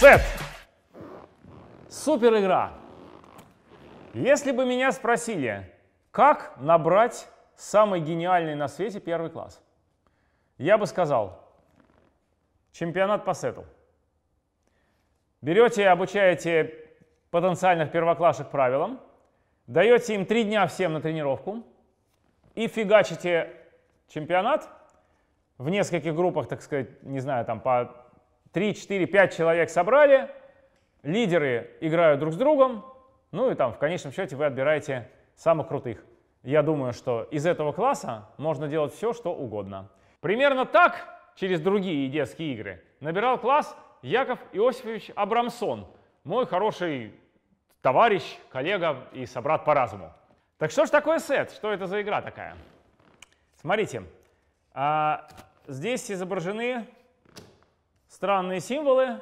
Сет. Супер игра. Если бы меня спросили, как набрать самый гениальный на свете первый класс, я бы сказал, чемпионат по сету. Берете и обучаете потенциальных первоклашек правилам, даете им три дня всем на тренировку и фигачите чемпионат в нескольких группах, так сказать, не знаю, там по 3, 4, 5 человек собрали, лидеры играют друг с другом, ну и там в конечном счете вы отбираете самых крутых. Я думаю, что из этого класса можно делать все, что угодно. Примерно так, через другие детские игры, набирал класс Яков Иосифович Абрамсон, мой хороший товарищ, коллега и собрат по разуму. Так что же такое сет? Что это за игра такая? Смотрите, а, здесь изображены странные символы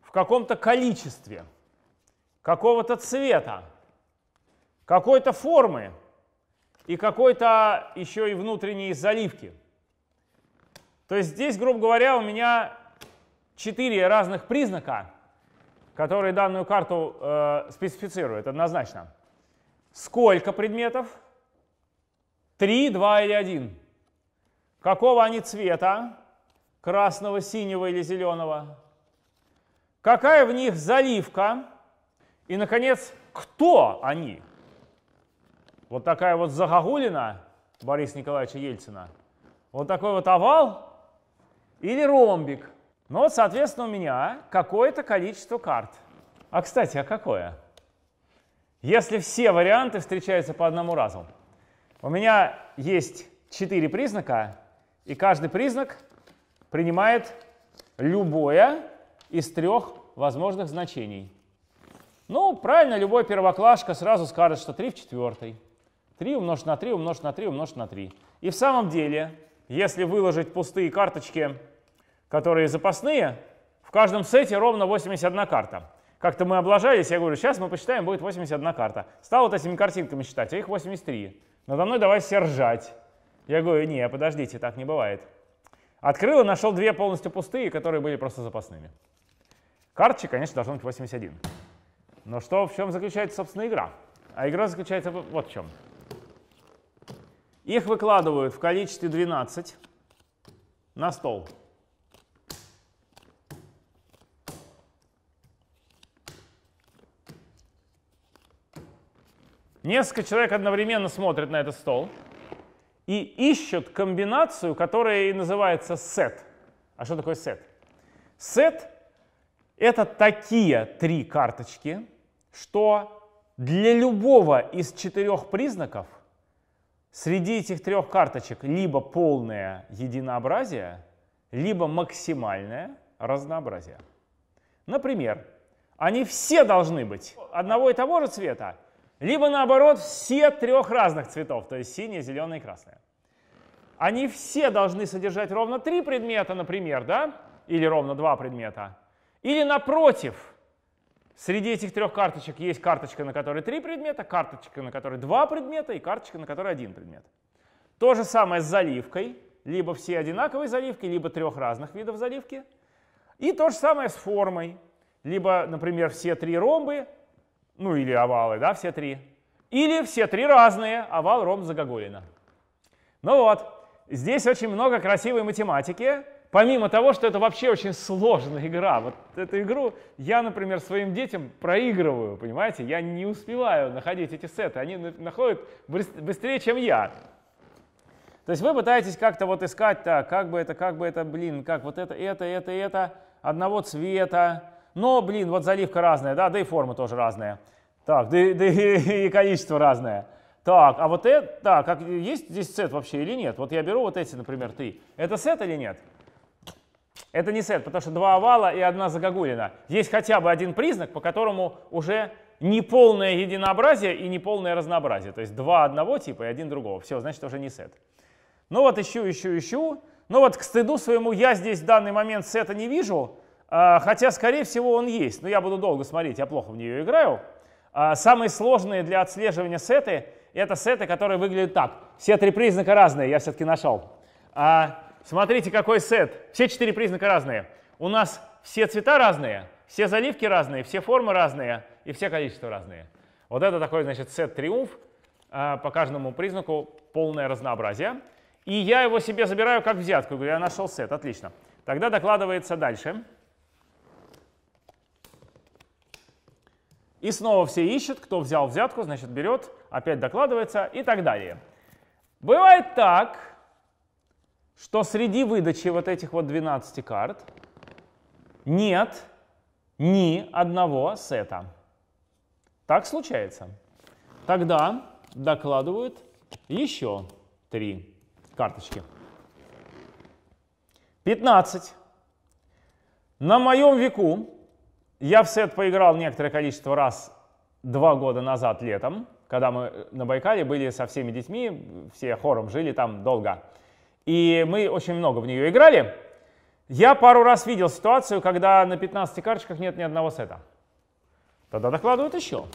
в каком-то количестве, какого-то цвета, какой-то формы и какой-то еще и внутренней заливки. То есть здесь, грубо говоря, у меня четыре разных признака, которые данную карту э, специфицируют однозначно. Сколько предметов? Три, два или один. Какого они цвета? Красного, синего или зеленого? Какая в них заливка? И, наконец, кто они? Вот такая вот загогулина Бориса Николаевича Ельцина. Вот такой вот овал или ромбик. Ну вот, соответственно, у меня какое-то количество карт. А, кстати, а какое? Если все варианты встречаются по одному разу. У меня есть четыре признака, и каждый признак принимает любое из трех возможных значений. Ну, правильно, любой первоклашка сразу скажет, что 3 в четвертой. 3 умножить на 3 умножить на 3 умножить на 3. И в самом деле, если выложить пустые карточки, которые запасные, в каждом сете ровно 81 карта. Как-то мы облажались, я говорю, сейчас мы посчитаем, будет 81 карта. Стал вот этими картинками считать, а их 83. Надо мной давай все ржать. Я говорю, не, подождите, так не бывает. Открыл и нашел две полностью пустые, которые были просто запасными. Карточек, конечно, должно быть 81. Но что, в чем заключается, собственно, игра? А игра заключается вот в чем. Их выкладывают в количестве 12 на стол. Несколько человек одновременно смотрят на этот стол и ищут комбинацию, которая и называется сет. А что такое сет? Сет — это такие три карточки, что для любого из четырех признаков среди этих трех карточек либо полное единообразие, либо максимальное разнообразие. Например, они все должны быть одного и того же цвета, либо наоборот, все трех разных цветов, то есть синее, зеленое и красное. Они все должны содержать ровно три предмета, например, да? Или ровно два предмета. Или напротив, среди этих трех карточек есть карточка, на которой три предмета, карточка, на которой два предмета и карточка, на которой один предмет. То же самое с заливкой. Либо все одинаковые заливки, либо трех разных видов заливки. И то же самое с формой. Либо, например, все три ромбы, ну или овалы, да, все три. Или все три разные, овал, ромб, загогулина. Ну вот, здесь очень много красивой математики, помимо того, что это вообще очень сложная игра. Вот эту игру я, например, своим детям проигрываю, понимаете? Я не успеваю находить эти сеты, они находят быстрее, чем я. То есть вы пытаетесь как-то вот искать, так, как бы это, как бы это, блин, как вот это, это, это, это, одного цвета, но, блин, вот заливка разная, да, да и форма тоже разная. Так, да, да и, и количество разное. Так, а вот это, так, как, есть здесь сет вообще или нет? Вот я беру вот эти, например, три. Это сет или нет? Это не сет, потому что два овала и одна загогулина. Есть хотя бы один признак, по которому уже неполное единообразие и неполное разнообразие. То есть два одного типа и один другого. Все, значит, уже не сет. Ну вот ищу, ищу, ищу. Ну вот к стыду своему я здесь в данный момент сета не вижу, хотя, скорее всего, он есть, но я буду долго смотреть, я плохо в нее играю. А, самые сложные для отслеживания сеты — это сеты, которые выглядят так. Все три признака разные, я все-таки нашел. А, смотрите, какой сет. Все четыре признака разные. У нас все цвета разные, все заливки разные, все формы разные и все количества разные. Вот это такой, значит, сет триумф. А, по каждому признаку полное разнообразие. И я его себе забираю как взятку. Я нашел сет, отлично. Тогда докладывается дальше. И снова все ищут, кто взял взятку, значит берет, опять докладывается и так далее. Бывает так, что среди выдачи вот этих вот 12 карт нет ни одного сета. Так случается. Тогда докладывают еще три карточки. 15. На моем веку я в сет поиграл некоторое количество раз два года назад летом, когда мы на Байкале были со всеми детьми, все хором жили там долго. И мы очень много в нее играли. Я пару раз видел ситуацию, когда на 15 карточках нет ни одного сета. Тогда докладывают еще.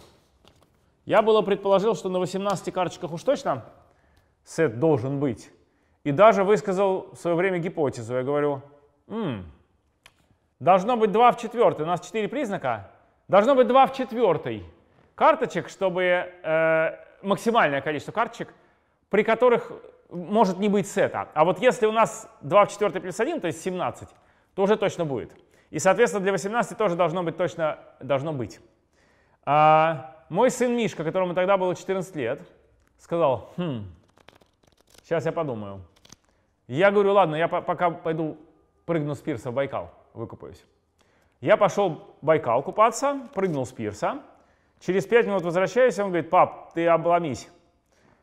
Я было предположил, что на 18 карточках уж точно сет должен быть. И даже высказал в свое время гипотезу. Я говорю, М, должно быть 2 в четвертой. У нас 4 признака. Должно быть 2 в четвертой карточек, чтобы э, максимальное количество карточек, при которых может не быть сета. А вот если у нас 2 в четвертой плюс 1, то есть 17, то уже точно будет. И, соответственно, для 18 тоже должно быть точно должно быть. А, мой сын Мишка, которому тогда было 14 лет, сказал, хм, сейчас я подумаю. Я говорю, ладно, я пока пойду прыгну с пирса в Байкал, выкупаюсь. Я пошел Байкал купаться, прыгнул с пирса. Через 5 минут возвращаюсь, он говорит, пап, ты обломись.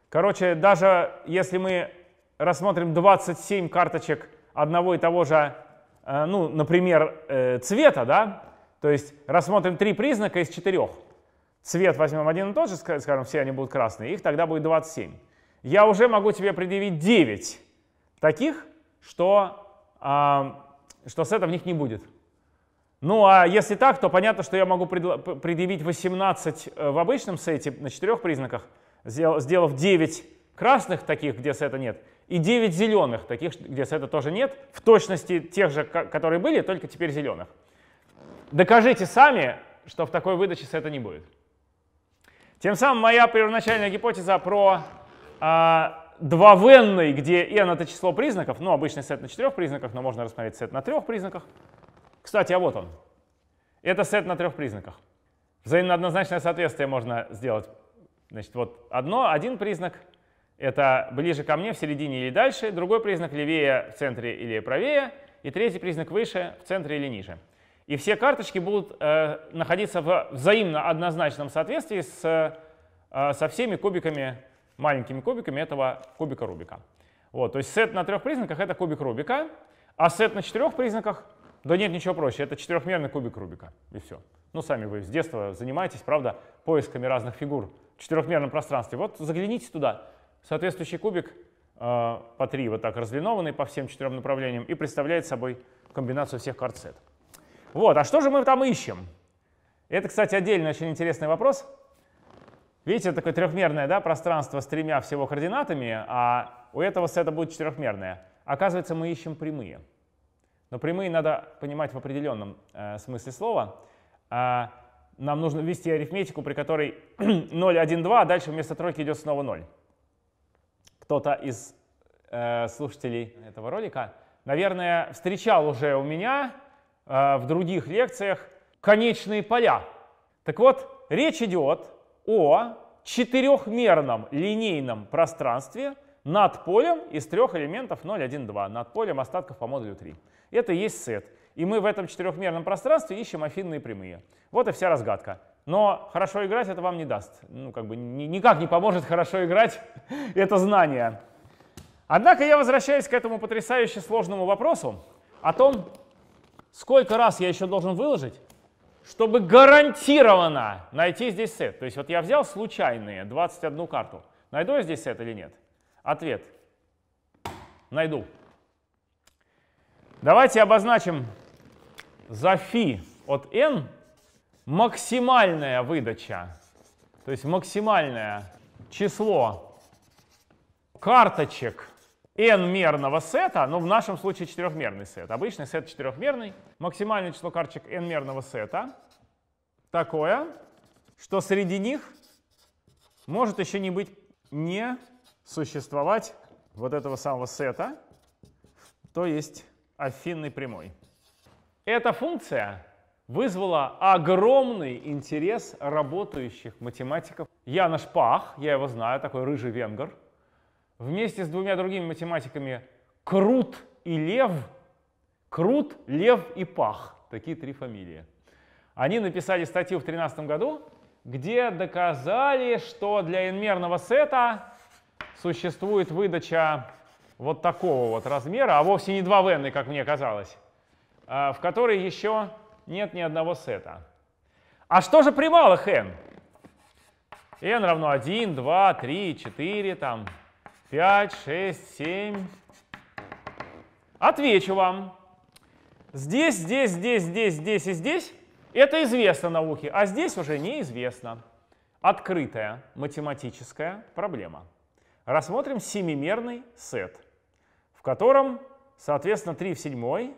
Короче, даже если мы рассмотрим 27 карточек одного и того же, э, ну, например, э, цвета, да, то есть рассмотрим три признака из четырех, цвет возьмем один и тот же, скажем, все они будут красные, их тогда будет 27. Я уже могу тебе предъявить 9 таких, что, а, что сета в них не будет. Ну а если так, то понятно, что я могу предъявить 18 э, в обычном сете на четырех признаках, сделав 9 красных таких, где сета нет, и 9 зеленых таких, где сета тоже нет, в точности тех же, которые были, только теперь зеленых. Докажите сами, что в такой выдаче сета не будет. Тем самым моя первоначальная гипотеза про а, двовенный, где n это число признаков, ну обычный сет на четырех признаках, но можно рассмотреть сет на трех признаках. Кстати, а вот он. Это сет на трех признаках. Взаимно однозначное соответствие можно сделать. Значит, вот одно, один признак — это ближе ко мне, в середине или дальше, другой признак левее, в центре или правее, и третий признак выше, в центре или ниже. И все карточки будут э, находиться в взаимно однозначном соответствии с, э, со всеми кубиками, маленькими кубиками этого кубика Рубика. Вот, то есть сет на трех признаках — это кубик Рубика, а сет на четырех признаках — да нет, ничего проще, это четырехмерный кубик Рубика, и все. Ну, сами вы с детства занимаетесь, правда, поисками разных фигур в четырехмерном пространстве. Вот загляните туда, соответствующий кубик э, по три вот так разлинованный по всем четырем направлениям и представляет собой комбинацию всех карт сет. Вот, а что же мы там ищем? Это, кстати, отдельный очень интересный вопрос. Видите, такое трехмерное да, пространство с тремя всего координатами, а у этого сета будет четырехмерное. Оказывается, мы ищем прямые. Но прямые надо понимать в определенном э, смысле слова. А нам нужно ввести арифметику, при которой 0, 1, 2, а дальше вместо тройки идет снова 0. Кто-то из э, слушателей этого ролика, наверное, встречал уже у меня Э, в других лекциях конечные поля. Так вот, речь идет о четырехмерном линейном пространстве над полем из трех элементов 0, 1, 2, над полем остатков по модулю 3. Это и есть сет. И мы в этом четырехмерном пространстве ищем афинные прямые. Вот и вся разгадка. Но хорошо играть это вам не даст. Ну, как бы ни, никак не поможет хорошо играть это знание. Однако я возвращаюсь к этому потрясающе сложному вопросу о том, сколько раз я еще должен выложить, чтобы гарантированно найти здесь сет. То есть вот я взял случайные 21 карту. Найду я здесь сет или нет? Ответ. Найду. Давайте обозначим за φ от n максимальная выдача, то есть максимальное число карточек n-мерного сета, ну в нашем случае четырехмерный сет. Обычный сет четырехмерный. Максимальное число карточек n-мерного сета такое, что среди них может еще не быть, не существовать вот этого самого сета, то есть афинной прямой. Эта функция вызвала огромный интерес работающих математиков. Янош Пах, я его знаю, такой рыжий венгер, вместе с двумя другими математиками Крут и Лев, Крут, Лев и Пах, такие три фамилии. Они написали статью в 2013 году, где доказали, что для n сета существует выдача вот такого вот размера, а вовсе не 2 в n, как мне казалось, а, в которой еще нет ни одного сета. А что же при малых n? n равно 1, 2, 3, 4, там, 5, 6, 7. Отвечу вам. Здесь, здесь, здесь, здесь, здесь и здесь это известно науке, а здесь уже неизвестно. Открытая математическая проблема. Рассмотрим семимерный сет, в котором, соответственно, 3 в 7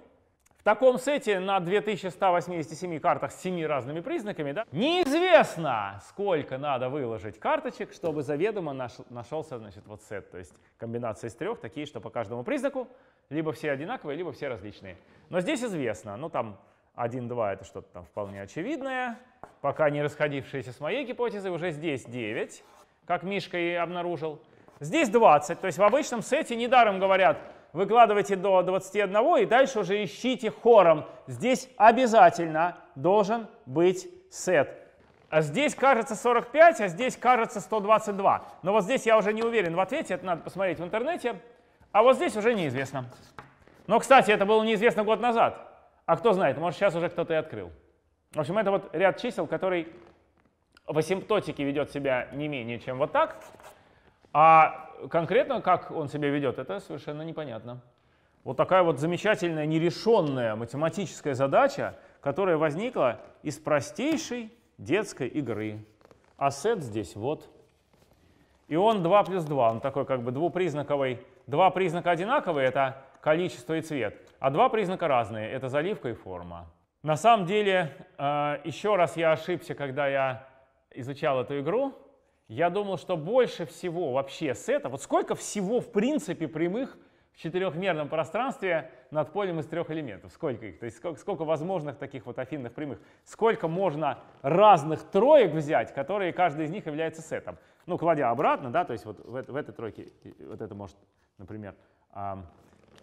в таком сете на 2187 картах с 7 разными признаками да, неизвестно, сколько надо выложить карточек, чтобы заведомо наш, нашелся значит, вот сет. То есть комбинация из трех, такие, что по каждому признаку либо все одинаковые, либо все различные. Но здесь известно, ну там 1, 2 это что-то там вполне очевидное, пока не расходившееся с моей гипотезой, уже здесь 9, как Мишка и обнаружил. Здесь 20, то есть в обычном сете недаром говорят, выкладывайте до 21 и дальше уже ищите хором. Здесь обязательно должен быть сет. А здесь кажется 45, а здесь кажется 122. Но вот здесь я уже не уверен в ответе, это надо посмотреть в интернете. А вот здесь уже неизвестно. Но, кстати, это было неизвестно год назад. А кто знает, может сейчас уже кто-то и открыл. В общем, это вот ряд чисел, который в асимптотике ведет себя не менее, чем вот так. А конкретно, как он себя ведет, это совершенно непонятно. Вот такая вот замечательная нерешенная математическая задача, которая возникла из простейшей детской игры. А сет здесь вот. И он 2 плюс 2, он такой как бы двупризнаковый. Два признака одинаковые, это количество и цвет. А два признака разные, это заливка и форма. На самом деле, э, еще раз я ошибся, когда я изучал эту игру. Я думал, что больше всего вообще сета, вот сколько всего в принципе прямых в четырехмерном пространстве над полем из трех элементов. Сколько их? То есть сколько, сколько возможных таких вот афинных прямых? Сколько можно разных троек взять, которые каждый из них является сетом? Ну, кладя обратно, да, то есть вот в, в этой тройке, вот это может, например,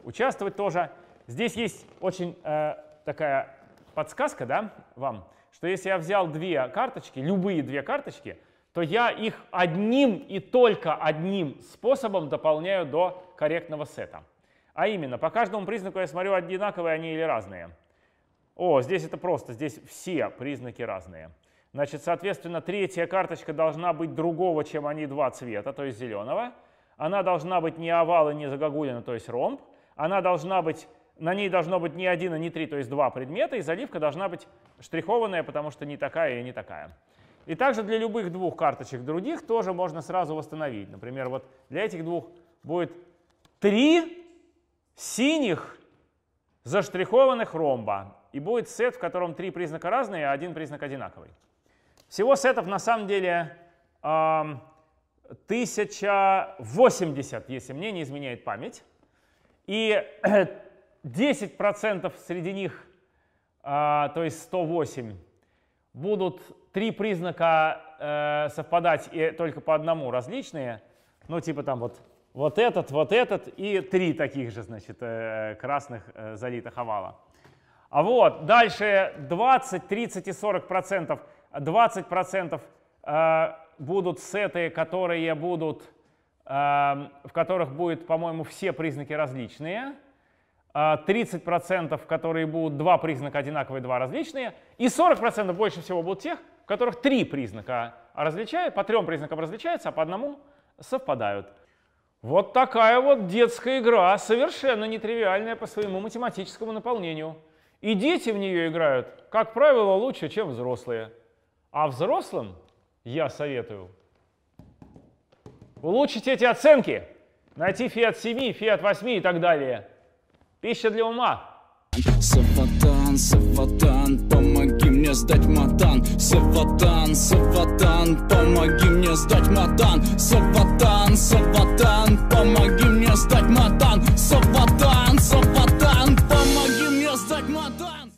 участвовать тоже. Здесь есть очень э, такая подсказка да, вам, что если я взял две карточки, любые две карточки, то я их одним и только одним способом дополняю до корректного сета. А именно, по каждому признаку я смотрю, одинаковые они или разные. О, здесь это просто, здесь все признаки разные. Значит, соответственно, третья карточка должна быть другого, чем они два цвета, то есть зеленого. Она должна быть не овал и не загогулина, то есть ромб. Она должна быть на ней должно быть не один, а не три, то есть два предмета, и заливка должна быть штрихованная, потому что не такая и не такая. И также для любых двух карточек других тоже можно сразу восстановить. Например, вот для этих двух будет три синих заштрихованных ромба. И будет сет, в котором три признака разные, а один признак одинаковый. Всего сетов на самом деле 1080, если мне не изменяет память. И 10% среди них, а, то есть 108, будут три признака э, совпадать и только по одному различные. Ну, типа там вот, вот этот, вот этот и три таких же, значит, э, красных э, залитых овала. А вот дальше 20, 30 и 40 процентов. 20 процентов будут сеты, которые будут, в которых будет, по-моему, все признаки различные. 30%, а которые будут два признака одинаковые, два различные, и 40% больше всего будут тех, в которых три признака различают, по трем признакам различаются, а по одному совпадают. Вот такая вот детская игра, совершенно нетривиальная по своему математическому наполнению. И дети в нее играют, как правило, лучше, чем взрослые. А взрослым я советую улучшить эти оценки – Найти фи от 7, фи от 8 и так далее. Пища для ума. Саватан, Саватан, помоги мне сдать матан. Саватан, Саватан, помоги мне сдать матан. Саватан, Саватан, помоги мне сдать матан. Саватан